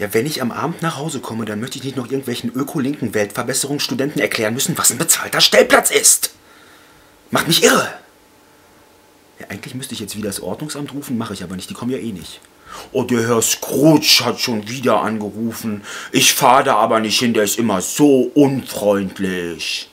Ja, wenn ich am Abend nach Hause komme, dann möchte ich nicht noch irgendwelchen ökolinken Weltverbesserungsstudenten erklären müssen, was ein bezahlter Stellplatz ist. Macht mich irre. Ja, eigentlich müsste ich jetzt wieder das Ordnungsamt rufen, mache ich aber nicht, die kommen ja eh nicht. Oh, der Herr Scrooge hat schon wieder angerufen. Ich fahre da aber nicht hin, der ist immer so unfreundlich.